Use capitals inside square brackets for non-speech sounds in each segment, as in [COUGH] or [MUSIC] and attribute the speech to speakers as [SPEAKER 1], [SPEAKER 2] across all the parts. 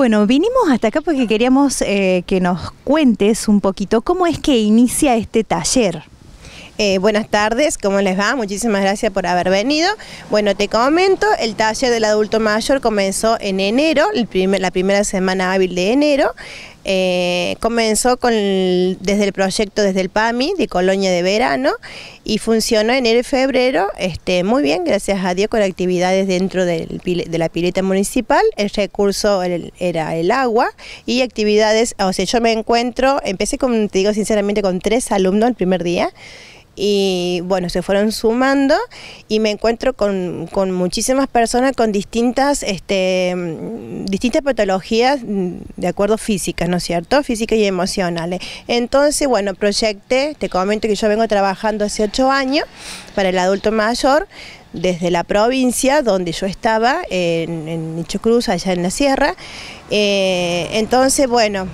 [SPEAKER 1] Bueno, vinimos hasta acá porque queríamos eh, que nos cuentes un poquito cómo es que inicia este taller.
[SPEAKER 2] Eh, buenas tardes, ¿cómo les va? Muchísimas gracias por haber venido. Bueno, te comento, el taller del adulto mayor comenzó en enero, la primera semana hábil de enero. Eh, comenzó con desde el proyecto desde el PAMI de Colonia de Verano y funcionó enero y febrero este, muy bien, gracias a Dios, con actividades dentro de la pileta municipal. El recurso era el agua y actividades, o sea, yo me encuentro, empecé con, te digo sinceramente, con tres alumnos el primer día y bueno, se fueron sumando y me encuentro con, muchísimas personas con distintas, este, distintas patologías de acuerdo físicas, ¿no es cierto? Físicas y emocionales. Entonces, bueno, proyecté, te comento que yo vengo trabajando hace ocho años para el adulto mayor, desde la provincia donde yo estaba, en, en Nicho Cruz, allá en la sierra. Eh, entonces, bueno,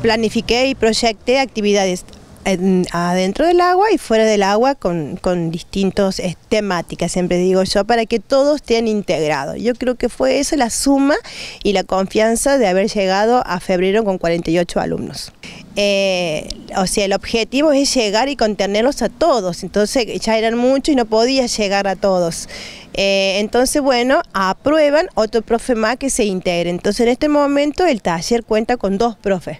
[SPEAKER 2] planifiqué y proyecté actividades adentro del agua y fuera del agua con, con distintas temáticas, siempre digo yo, para que todos estén integrados. Yo creo que fue eso la suma y la confianza de haber llegado a febrero con 48 alumnos. Eh, o sea, el objetivo es llegar y contenerlos a todos, entonces ya eran muchos y no podía llegar a todos. Eh, entonces, bueno, aprueban otro profe más que se integre. Entonces, en este momento el taller cuenta con dos profes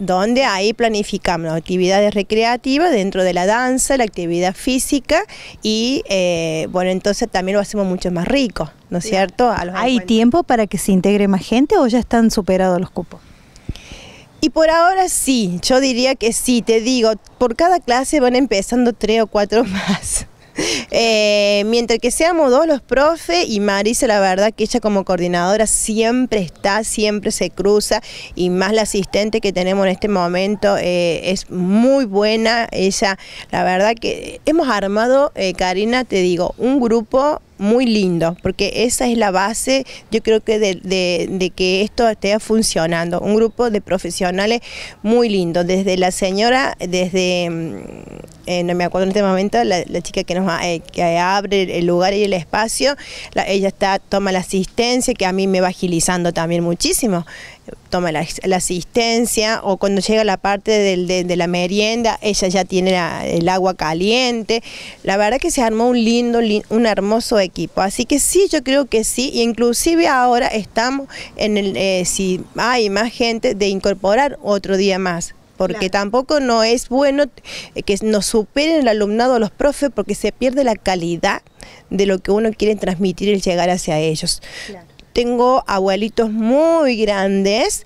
[SPEAKER 2] donde ahí planificamos actividades recreativas dentro de la danza, la actividad física y eh, bueno, entonces también lo hacemos mucho más rico, ¿no es cierto?
[SPEAKER 1] ¿Hay tiempo para que se integre más gente o ya están superados los cupos?
[SPEAKER 2] Y por ahora sí, yo diría que sí, te digo, por cada clase van empezando tres o cuatro [LAUGHS] más. Eh, mientras que seamos dos los profes y Marisa, la verdad que ella como coordinadora siempre está, siempre se cruza y más la asistente que tenemos en este momento eh, es muy buena. Ella, la verdad que hemos armado, eh, Karina, te digo, un grupo muy lindo, porque esa es la base, yo creo que de, que esto esté funcionando. Un grupo de profesionales muy lindo, desde la señora, desde, mm, eh, no me acuerdo en este momento, la, chica que nos eh, que abre el lugar y el espacio, ella está toma la asistencia, que a mí me va agilizando también muchísimo toma la, asistencia o cuando llega la parte de, la merienda, ella ya tiene el agua caliente. La verdad que se armó un lindo, un hermoso equipo. Así que sí, yo creo que sí, y inclusive ahora estamos en el, eh, si hay más gente, de incorporar otro día más porque tampoco no es bueno que nos superen el alumnado los profes porque se pierde la calidad de lo que uno quiere transmitir y llegar hacia ellos tengo abuelitos muy grandes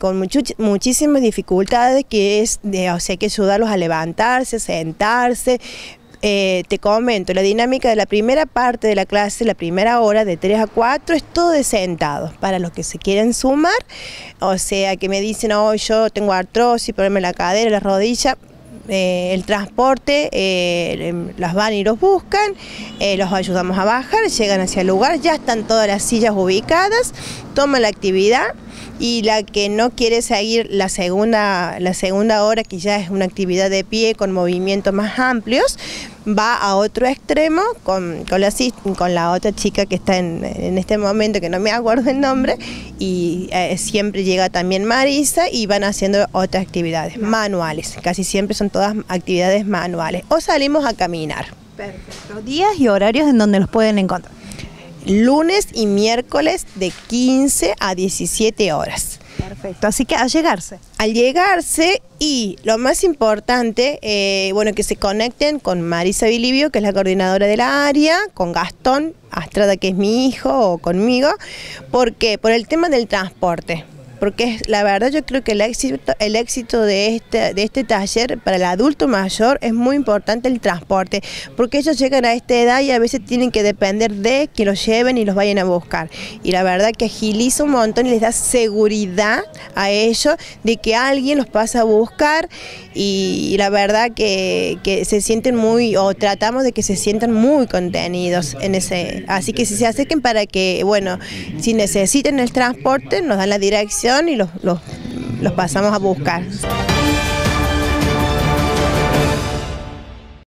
[SPEAKER 2] con muchísimas dificultades que es de, o sea, hay que ayudarlos a levantarse, sentarse. Eh, te comento, la dinámica de la primera parte de la clase, la primera hora de 3 a 4, es todo de sentados para los que se quieren sumar. O sea, que me dicen, oh, yo tengo artrosis, problema en la cadera, la rodilla, eh, el transporte, eh, em, las van y los buscan, los ayudamos a bajar, llegan hacia el lugar, ya están todas las sillas ubicadas, toman la actividad y la que no quiere seguir la segunda, la segunda hora, que ya es una actividad de pie con movimientos más amplios, va a otro extremo con, con, la, con la otra chica que está en, este momento, que no me acuerdo el nombre, y eh, siempre llega también Marisa y van haciendo otras actividades manuales, casi siempre son todas actividades manuales, o salimos a caminar.
[SPEAKER 1] Perfecto. Días y horarios en donde los pueden encontrar
[SPEAKER 2] lunes y miércoles de 15 a 17 horas.
[SPEAKER 1] Perfecto, así que a llegarse.
[SPEAKER 2] Al llegarse y lo más importante, eh, bueno, que se conecten con Marisa Bilibio, que es la coordinadora de la área, con Gastón Astrada, que es mi hijo, o conmigo, porque por el tema del transporte porque la verdad yo creo que el éxito, el éxito de, este, de este taller para el adulto mayor es muy importante el transporte, porque ellos llegan a esta edad y a veces tienen que depender de que los lleven y los vayan a buscar. Y la verdad que agiliza un montón y les da seguridad a ellos de que alguien los pasa a buscar y, la verdad que, que, se sienten muy, o tratamos de que se sientan muy contenidos en ese. Así que si se acerquen para que, bueno, si necesitan el transporte, nos dan la y los, los pasamos a buscar.